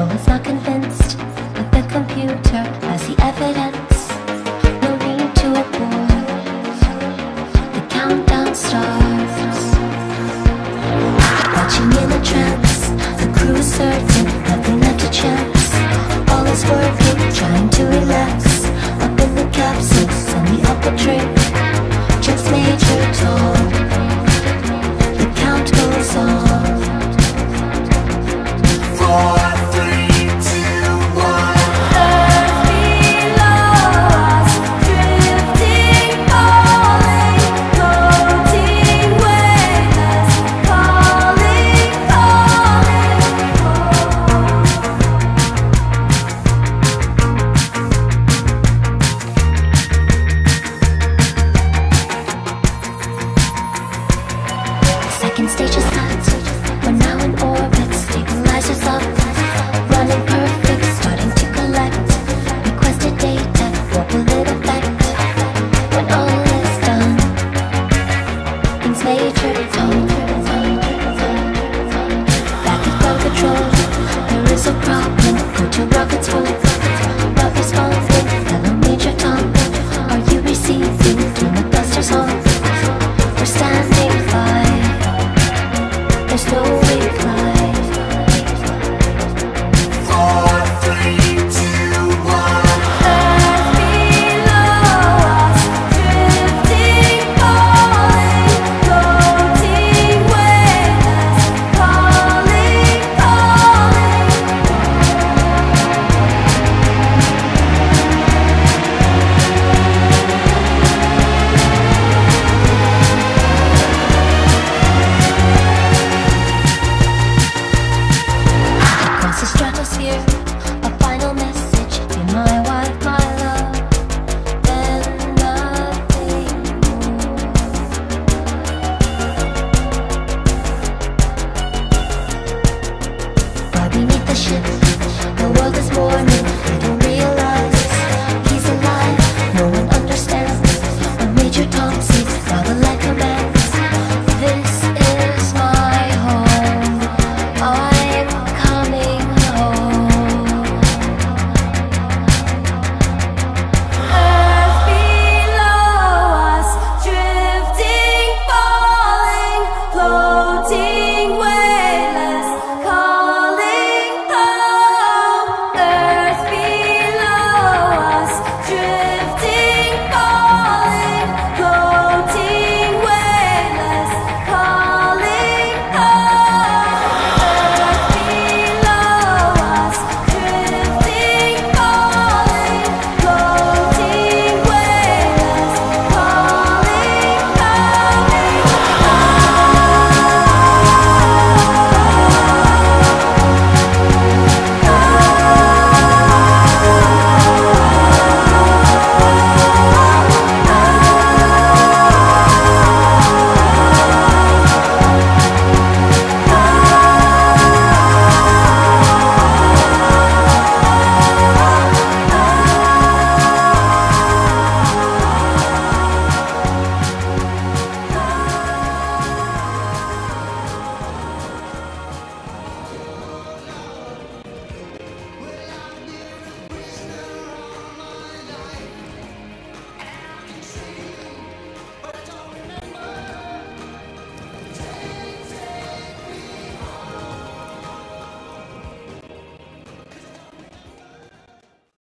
Joel is not convinced with the computer as the evidence. No need to abort. The countdown starts. Watching in the trance, the crew searches. Time. the world is mourning, they don't realize He's alive, no one understands. A major Tom sees, not like a man.